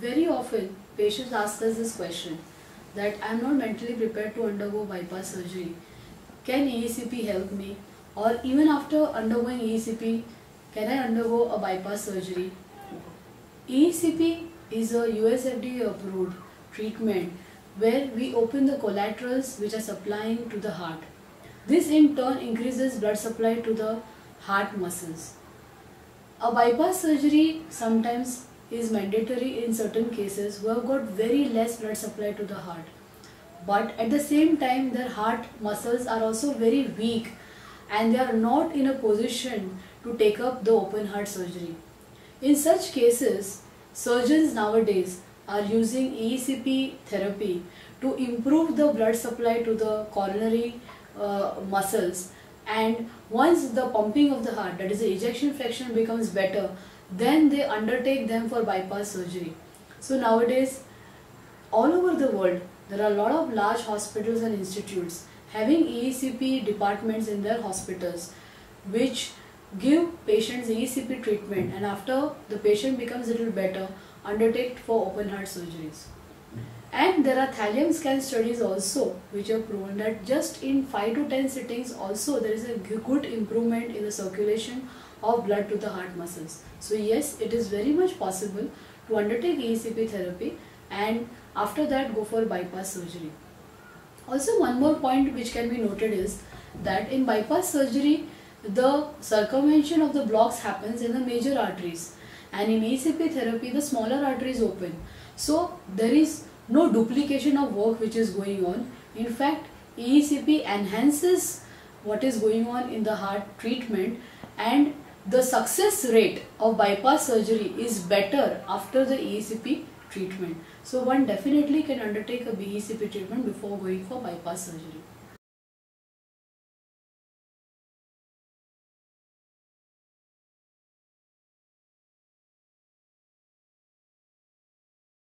Very often patients ask us this question that I am not mentally prepared to undergo bypass surgery. Can EECP help me? Or even after undergoing EECP, can I undergo a bypass surgery? EECP is a US FDA approved treatment where we open the collaterals which are supplying to the heart. This in turn increases blood supply to the heart muscles. A bypass surgery sometimes is mandatory in certain cases who have got very less blood supply to the heart. But at the same time their heart muscles are also very weak and they are not in a position to take up the open heart surgery. In such cases, surgeons nowadays are using EECP therapy to improve the blood supply to the coronary uh, muscles and once the pumping of the heart that is the ejection fraction becomes better then they undertake them for bypass surgery. So nowadays all over the world there are a lot of large hospitals and institutes having EECP departments in their hospitals which give patients EECP treatment and after the patient becomes a little better undertake for open heart surgeries. And there are thallium scan studies also which have proven that just in 5 to 10 sittings also there is a good improvement in the circulation of blood to the heart muscles. So yes, it is very much possible to undertake EECP therapy and after that go for bypass surgery. Also one more point which can be noted is that in bypass surgery the circumvention of the blocks happens in the major arteries and in ECP therapy the smaller arteries open. So there is no duplication of work which is going on. In fact, EECP enhances what is going on in the heart treatment and the success rate of bypass surgery is better after the EECP treatment. So one definitely can undertake a EECP treatment before going for bypass surgery.